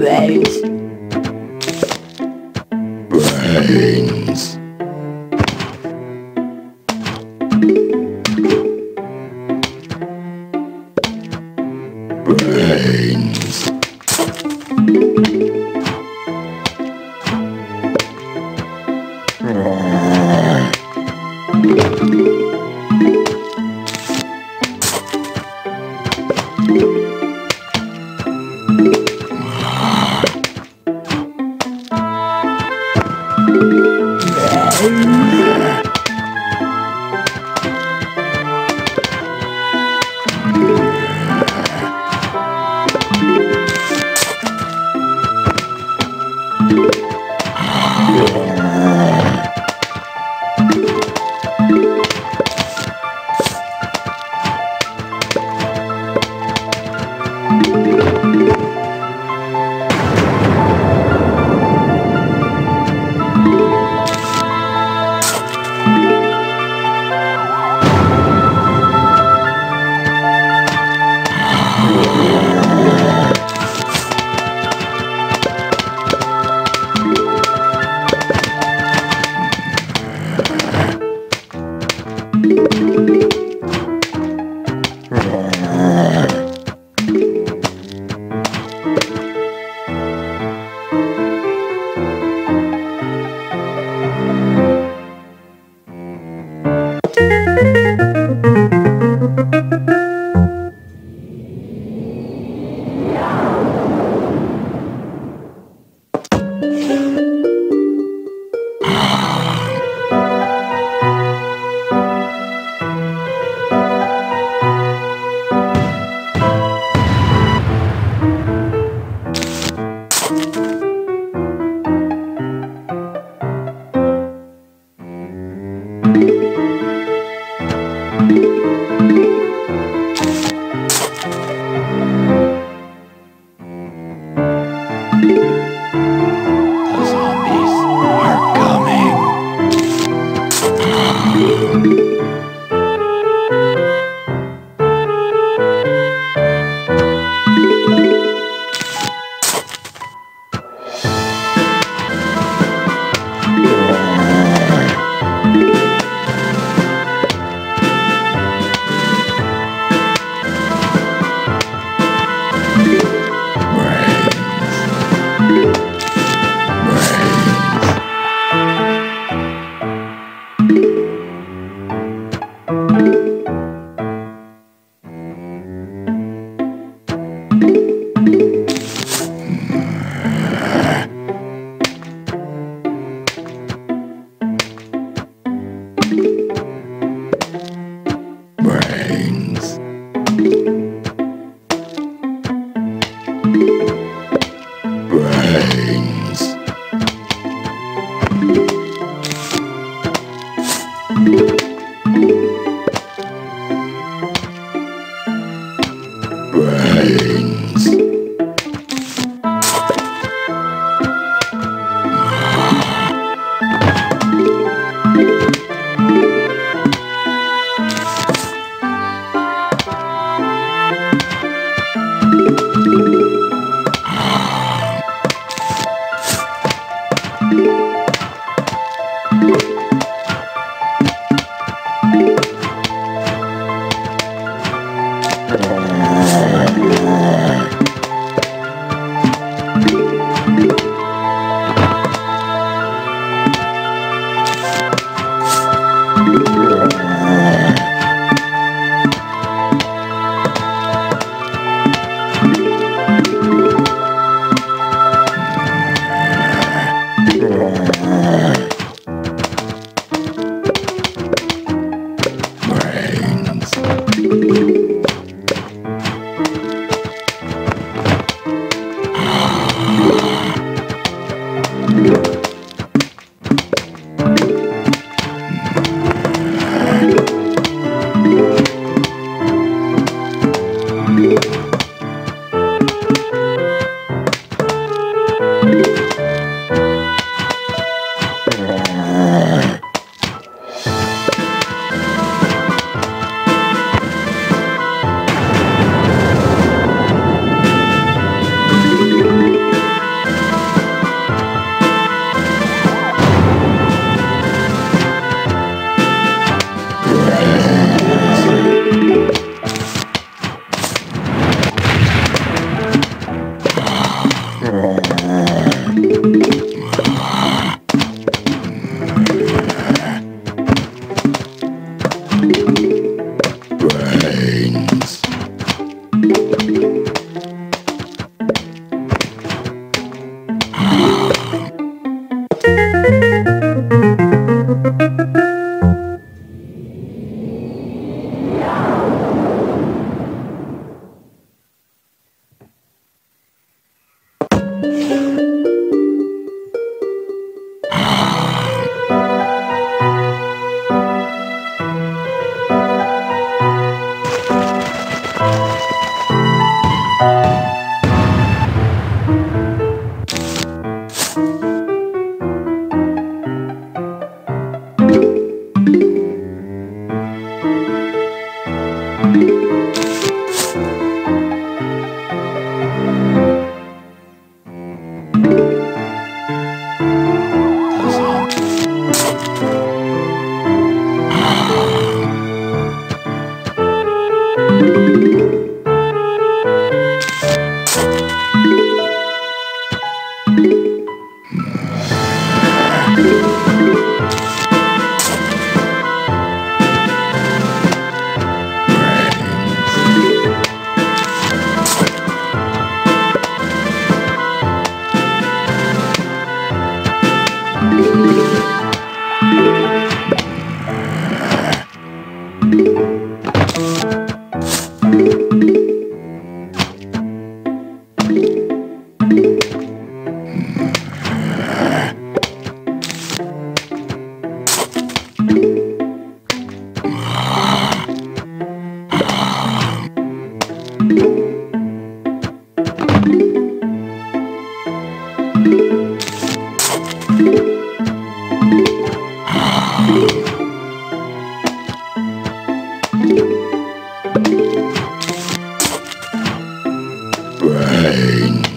Babes. oh. pain.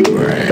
Right.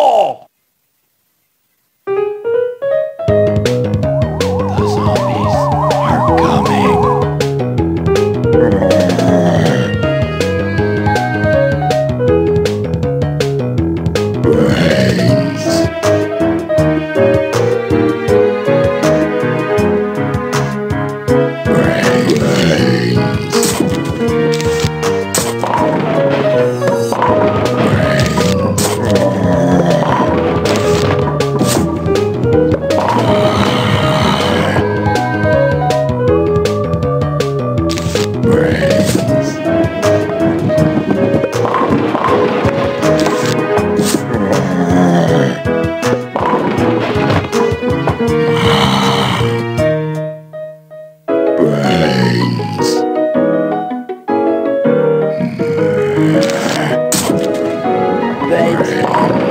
Road.